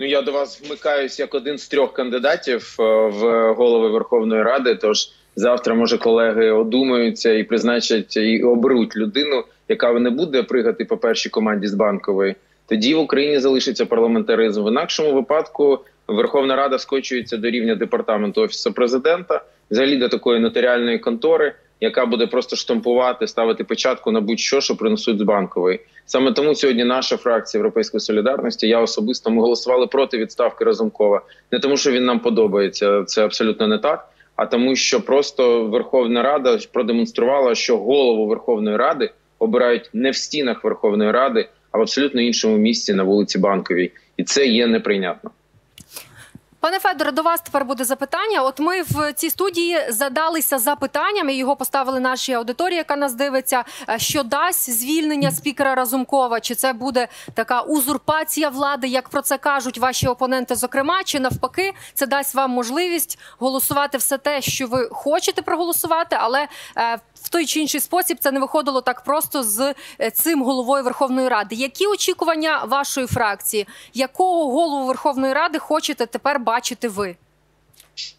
Ну я до вас вмикаюсь як один з трьох кандидатів е, в голови Верховної Ради. Тож завтра може колеги одумаються і призначать і оберуть людину, яка не буде пригати по першій команді з банкової. Тоді в Україні залишиться парламентаризм. В інакшому випадку Верховна Рада скочується до рівня департаменту офісу президента, взагалі до такої нотаріальної контори, яка буде просто штампувати, ставити початку на будь-що, що принесуть з банкової. Саме тому сьогодні наша фракція Європейської солідарності, я особисто ми голосували проти відставки Разумкова, не тому, що він нам подобається, це абсолютно не так. А тому, що просто Верховна Рада продемонструвала, що голову Верховної Ради обирають не в стінах Верховної Ради, а в абсолютно іншому місці на вулиці Банковій, і це є неприйнятно. Пане Федоре, до вас тепер буде запитання. От ми в цій студії задалися запитанням, і його поставили нашій аудиторії, яка нас дивиться. е, Що дасть звільнення спікера Разумкова? Чи це буде така узурпація влади, як про це кажуть ваші опоненти? Зокрема, чи навпаки, це дасть вам можливість голосувати все те, що ви хочете проголосувати, але е, в той чи інший спосіб це не виходило так просто з е, цим головою Верховної Ради. Які очікування вашої фракції? Якого голову Верховної Ради хочете тепер бачити ви?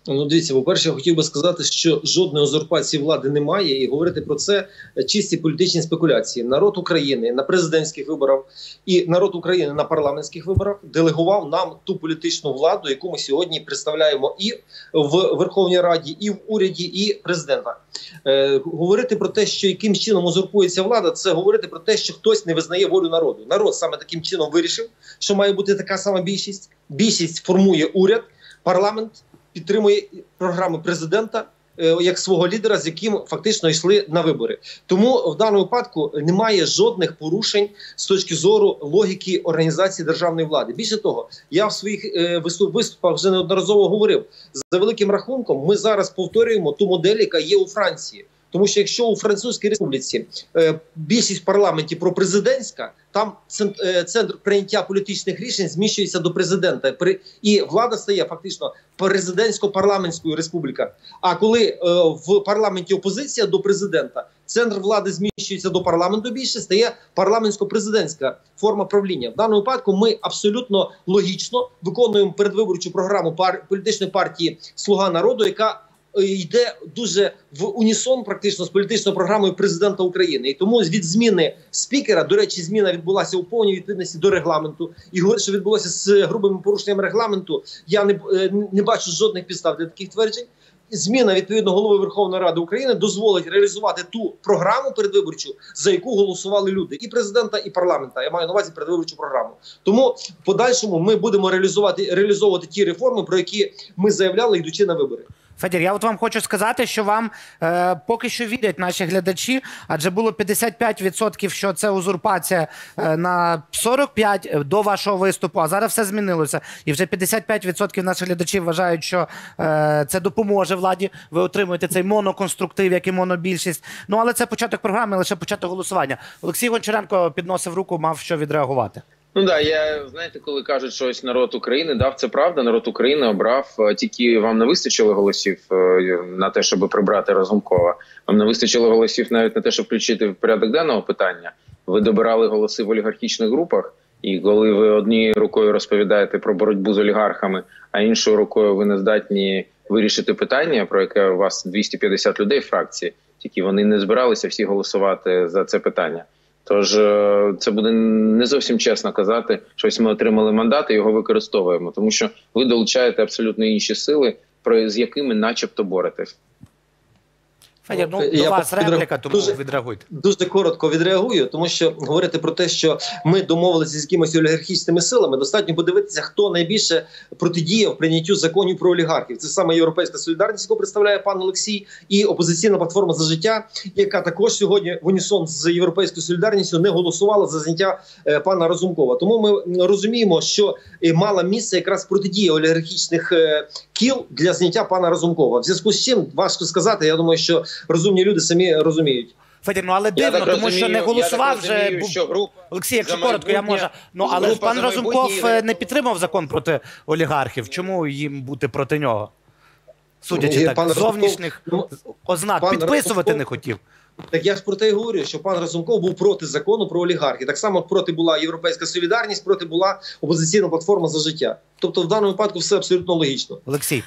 Ну, дивіться, по-перше, я хотів би сказати, що жодної узурпації влади немає, і говорити про це чисті політичні спекуляції. Народ України на президентських виборах і народ України на парламентських виборах делегував нам ту політичну владу, яку ми сьогодні представляємо і в Верховній Раді, і в уряді, і президента. Е, говорити про те, що яким чином узурпується влада, це говорити про те, що хтось не визнає волю народу. Народ саме таким чином вирішив, що має бути така сама більшість. Більшість формує уряд, парламент підтримує програми президента е, як свого лідера, з яким фактично йшли на вибори. Тому в даному випадку немає жодних порушень з точки зору логіки організації державної влади. Більше того, я в своїх е, виступах вже неодноразово говорив за великим рахунком. Ми зараз повторюємо ту модель, яка є у Франції. Тому що якщо у Французькій республіці е, більшість в парламенті пропрезидентська, там е, центр прийняття політичних рішень зміщується до президента. І влада стає фактично президентсько-парламентською республіка. А коли е, в парламенті опозиція до президента, центр влади зміщується до парламенту більше, стає парламентсько-президентська форма правління. В даному випадку ми абсолютно логічно виконуємо передвиборчу програму пар політичної партії Слуга народу, яка йде дуже в унісон, практично з політичною програмою президента України. І тому від зміни спікера, до речі, зміна відбулася у повній відповідності до регламенту. І говорити, що відбулося з грубими порушенням регламенту. Я не, е, не бачу жодних підстав для таких тверджень. Зміна відповідно голови Верховної Ради України дозволить реалізувати ту програму передвиборчу, за яку голосували люди, і президента, і парламента. Я маю на увазі передвиборчу програму. Тому в подальшому ми будемо реалізувати реалізовувати ті реформи, про які ми заявляли, йдучи на вибори. Федір, я от вам хочу сказати, що вам е, поки що вірять наші глядачі, адже було 55%, що це узурпація е, на 45% до вашого виступу, а зараз все змінилося. І вже 55% наших глядачів вважають, що е, це допоможе владі. Ви отримуєте цей моноконструктив, як і монобільшість. Ну але це початок програми, лише початок голосування. Олексій Гончаренко підносив руку, мав що відреагувати. Ну да, я знаєте, коли кажуть, що ось народ України дав це правда. Народ України обрав е, тільки вам не вистачило голосів е, на те, щоб прибрати Разумкова. Вам не вистачило голосів навіть на те, щоб включити в порядок денного питання. Ви добирали голоси в олігархічних групах, і коли ви однією рукою розповідаєте про боротьбу з олігархами, а іншою рукою ви не здатні вирішити питання, про яке у вас 250 людей в фракції, тільки вони не збиралися всі голосувати за це питання. Тож е, це буде не зовсім чесно казати, що ось ми отримали мандат і його використовуємо, тому що ви долучаєте абсолютно інші сили, про з якими, начебто, боретесь. Федір, ну Я до вас відреагую. репліка, тому Дуже- відреагуйте. Дуже коротко відреагую, тому що говорити про те, що ми домовилися з якимись олігархічними силами, достатньо подивитися, хто найбільше протидіяв прийняттю законів про олігархів. Це саме європейська солідарність, яку представляє пан Олексій, і опозиційна платформа за життя, яка також сьогодні в унісон з європейською солідарністю не голосувала за зняття е, пана Разумкова. Тому ми розуміємо, що е, мала місце якраз протидія олігархічних е, кіл для зняття пана Разумкова. В зв'язку з чим важко сказати. Я думаю, що розумні люди самі розуміють. Федір, ну але дивно, тому що не голосував вже. що група Олексій, якщо коротко, я можу. Ну але пан Разумков е, не підтримав закон проти олігархів. Чому їм бути проти нього? Судячи Ні, так, пан зовнішніх Разумков- ну, ознак пан підписувати Разумков- не хотів. Так я ж про те і говорю, що пан Разумков був проти закону про олігархи. Так само проти була Європейська солідарність, проти була опозиційна платформа за життя. Тобто, в даному випадку все абсолютно логічно. Олексій.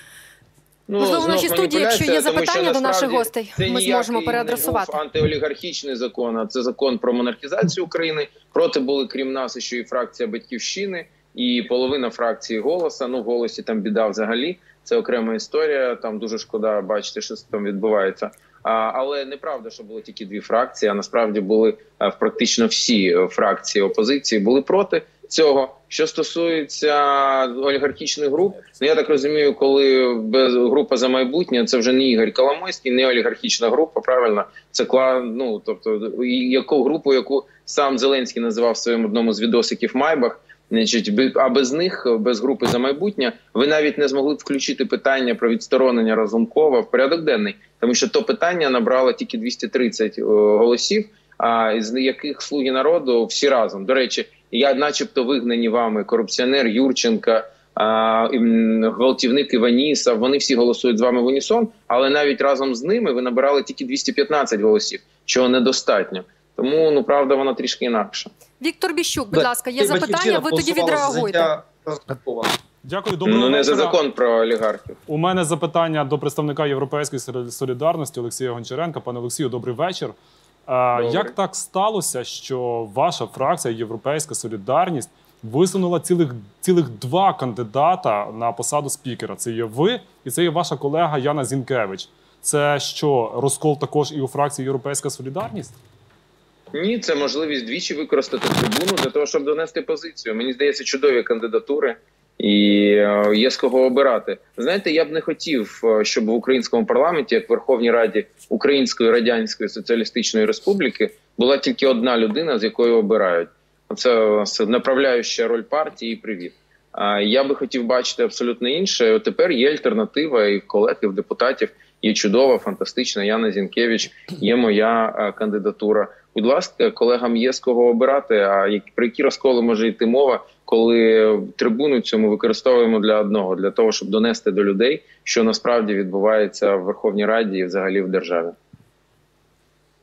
Ну, Можливо, в нашій студії, якщо є тому запитання що до наших гостей, це ми зможемо не переадресувати. був антиолігархічний закон, а це закон про монархізацію України. Проти були, крім нас, ще і фракція Батьківщини, і половина фракції голоса. Ну, в голосі там біда взагалі. Це окрема історія. Там дуже шкода бачити, що там відбувається. А, але неправда, що було тільки дві фракції. А насправді були а, практично всі е, фракції опозиції були проти цього. Що стосується олігархічних груп, ну я так розумію, коли без група за майбутнє, це вже не Ігор Коломойський, не олігархічна група. Правильно, це ну, тобто яку групу, яку сам Зеленський називав в своєму одному з відосиків Майбах. Значить, а без них, без групи за майбутнє, ви навіть не змогли б включити питання про відсторонення Разумкова в порядок денний, тому що то питання набрало тільки 230 о, голосів, а із яких слуги народу всі разом. До речі, я, начебто, вигнані вами корупціонер Юрченка, гвалтівник Іваніса. Вони всі голосують з вами в унісон, але навіть разом з ними ви набирали тільки 215 голосів, чого недостатньо. Тому ну правда, вона трішки інакша. Віктор Біщук, будь ласка, є запитання. Ви тоді Разумкова. Дякую, доброго ну не за закон про олігархів. У мене запитання до представника Європейської солі- солідарності Олексія Гончаренка. Пане Олексію, добрий вечір. Е, Добрий. Як так сталося, що ваша фракція Європейська Солідарність висунула цілих цілих два кандидата на посаду спікера? Це є ви і це є ваша колега Яна Зінкевич. Це що розкол також і у фракції Європейська Солідарність? Ні, це можливість двічі використати трибуну для того, щоб донести позицію. Мені здається, чудові кандидатури, і е, є з кого обирати. Знаєте, я б не хотів, е, щоб в українському парламенті, як в Верховній Раді Української Радянської Соціалістичної Республіки, була тільки одна людина, з якою обирають. Це направляюча роль партії. Привіт. А я би хотів бачити абсолютно інше. Тепер є альтернатива і в колег, і в депутатів. Є чудова, фантастична Яна Зінкевич. Є моя е, кандидатура. Будь ласка, колегам є з кого обирати. А про які розколи може йти мова, коли трибуну ми використовуємо для одного для того, щоб донести до людей, що насправді відбувається в Верховній Раді і взагалі в державі.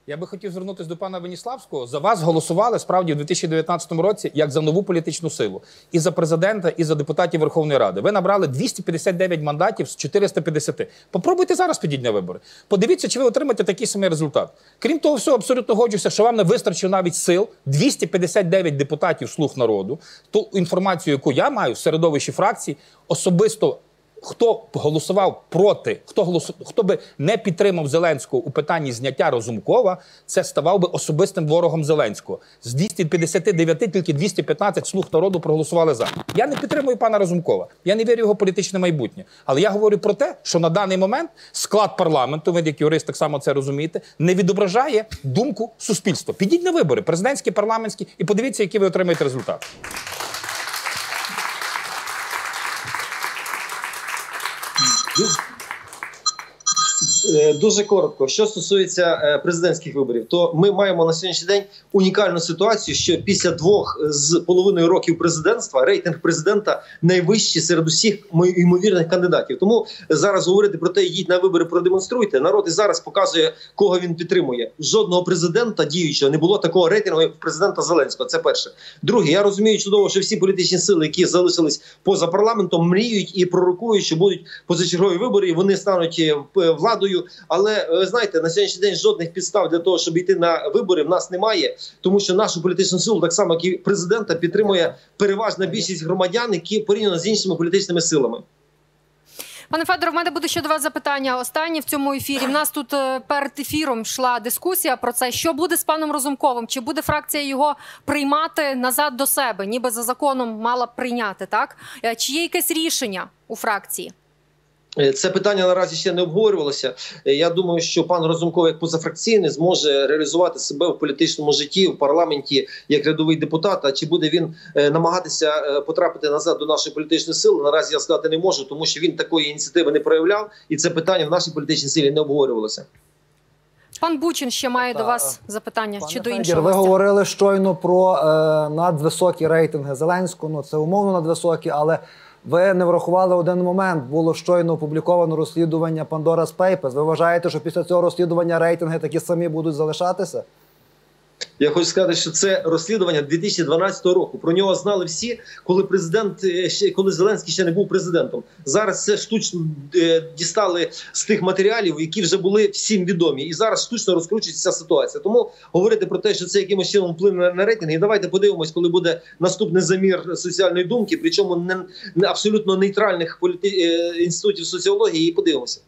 Я би хотів звернутися до пана Веніславського. За вас голосували справді в 2019 році як за нову політичну силу і за президента, і за депутатів Верховної Ради. Ви набрали 259 мандатів з 450. Попробуйте зараз підійти на вибори. Подивіться, чи ви отримаєте такий самий результат. Крім того, всього абсолютно годжуся, що вам не вистачило навіть сил 259 депутатів слуг народу. Ту інформацію, яку я маю в середовищі фракцій, особисто хто голосував проти, хто голосу, хто би не підтримав Зеленського у питанні зняття Розумкова, це ставав би особистим ворогом Зеленського. З 259 тільки 215 слуг народу проголосували за. Я не підтримую пана Розумкова. Я не вірю в його політичне майбутнє. Але я говорю про те, що на даний момент склад парламенту, ви як юрист так само це розумієте, не відображає думку суспільства. Підіть на вибори, президентські, парламентські, і подивіться, які ви отримаєте результати. Е, Дуже коротко, що стосується е, президентських виборів, то ми маємо на сьогоднішній день унікальну ситуацію, що після двох з половиною років президентства рейтинг президента найвищий серед усіх мо- ймовірних кандидатів. Тому зараз говорити про те, йдіть на вибори, продемонструйте. Народ і зараз показує, кого він підтримує. Жодного президента діючого не було такого рейтингу, як президента Зеленського. Це перше. Друге, я розумію чудово, що всі політичні сили, які залишились поза парламентом, мріють і пророкують, що будуть позачергові вибори, і вони стануть е, п- владою. Але е, знаєте, на сьогоднішній день жодних підстав для того, щоб йти на вибори, в нас немає, тому що нашу політичну силу, так само як і президента, підтримує переважна більшість громадян, які порівняно з іншими політичними силами. Пане Федоре, в мене буде ще до вас запитання. Останнє в цьому ефірі. В нас тут е, перед ефіром йшла дискусія про це, що буде з паном Розумковим. Чи буде фракція його приймати назад до себе, ніби за законом мала б прийняти, так? Е, Чи є якесь рішення у фракції? Е, Це питання наразі ще не обговорювалося. Е, Я думаю, що пан Розумков, як позафракційний, зможе реалізувати себе в політичному житті в парламенті як рядовий депутат. А чи буде він е, намагатися потрапити назад до нашої політичної сили? Наразі я сказати не можу, тому що він такої ініціативи не проявляв, і це питання в нашій політичній силі не обговорювалося. Пан Бучин ще має Та, до вас запитання Пане чи до іншого. ви говорили щойно про е, надвисокі рейтинги Зеленського. Ну це умовно надвисокі, але Ви не врахували один момент. Було щойно опубліковано розслідування Pandora's Papers. Ви вважаєте, що після цього розслідування рейтинги такі самі будуть залишатися? Я хочу сказати, що це розслідування 2012 року. Про нього знали всі, коли президент е, коли Зеленський ще не був президентом. Зараз це штучно е, дістали з тих матеріалів, які вже були всім відомі, і зараз штучно розкручується ця ситуація. Тому говорити про те, що це якимось чином вплине на рейтинги. Давайте подивимось, коли буде наступний замір соціальної думки, причому не, не абсолютно нейтральних політи... е, інститутів соціології. І подивимося.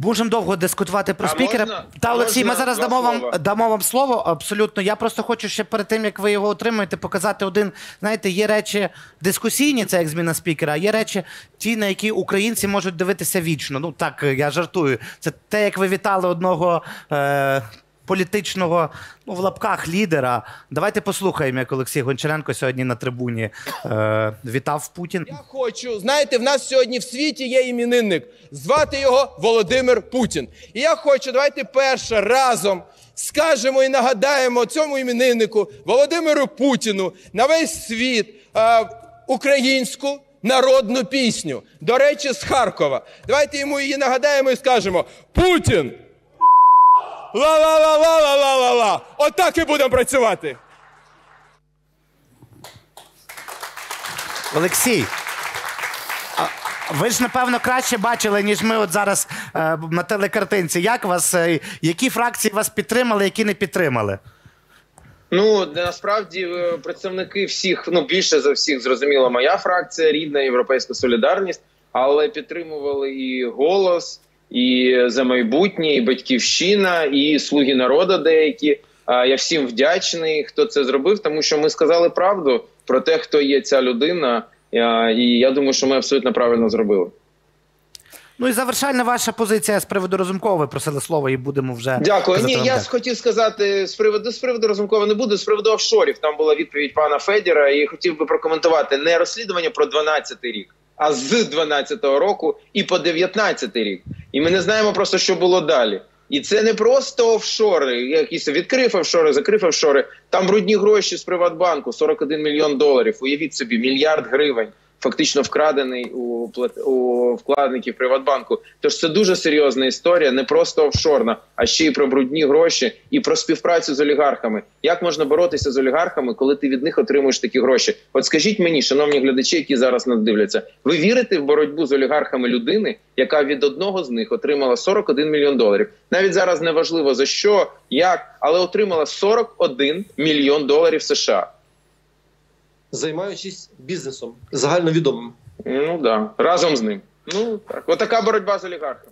Можемо довго дискутувати про А спікера. можна- Та Олексій, ми можна зараз два дамо вам слова? дамо вам слово. Абсолютно. Я просто хочу ще перед тим, як ви його отримаєте, показати один. Знаєте, є речі дискусійні, це як зміна спікера, а є речі, ті, на які українці можуть дивитися вічно. Ну так, я жартую. Це те, як ви вітали одного. Е- Політичного ну в лапках лідера. Давайте послухаємо, як Олексій Гончаренко сьогодні на трибуні е, вітав Путін. Я хочу, знаєте, в нас сьогодні в світі є іменинник. Звати його Володимир Путін. І я хочу, давайте перше разом скажемо і нагадаємо цьому імениннику Володимиру Путіну на весь світ е, українську народну пісню. До речі, з Харкова. Давайте йому її нагадаємо і скажемо: Путін! Ла-ла-ла-ла-ла-ла-ла-ла! Отак і будемо працювати. Олексій. а Ви ж напевно краще бачили, ніж ми от зараз е, на телекартинці. Як вас, е, які фракції вас підтримали, які не підтримали? Ну насправді е, представники всіх, ну більше за всіх, зрозуміло, моя фракція рідна Європейська Солідарність, але підтримували і голос, і за майбутнє, і батьківщина, і слуги народу деякі. А я всім вдячний, хто це зробив, тому що ми сказали правду про те, хто є ця людина. І я думаю, що ми абсолютно правильно зробили. Ну і завершальна ваша позиція з приводу Розумкова. Ви просили слово і будемо вже. Дякую. Ні, я хотів сказати з приводу з приводу Разумкова не буду. З приводу офшорів там була відповідь пана Федіра, і хотів би прокоментувати не розслідування про 12-й рік, а з 12-го року і по 19-й рік. І ми не знаємо просто, що було далі. І це не просто офшори, якісь відкрив офшори, закрив офшори. Там брудні гроші з Приватбанку, 41 мільйон доларів. Уявіть собі, мільярд гривень. Фактично вкрадений у у вкладників Приватбанку. Тож це дуже серйозна історія, не просто офшорна, а ще й про брудні гроші і про співпрацю з олігархами. Як можна боротися з олігархами, коли ти від них отримуєш такі гроші? От скажіть мені, шановні глядачі, які зараз нас дивляться, ви вірите в боротьбу з олігархами людини, яка від одного з них отримала 41 мільйон доларів? Навіть зараз не важливо за що, як, але отримала 41 мільйон доларів США. Займаючись бізнесом загальновідомим. Ну да, разом з ним. Ну так, отака боротьба з олігархами.